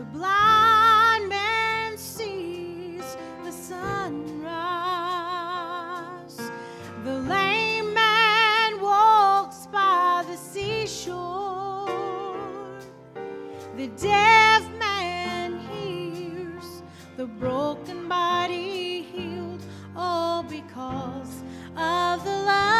The blind man sees the sunrise. The lame man walks by the seashore. The deaf man hears the broken body healed, all because of the love.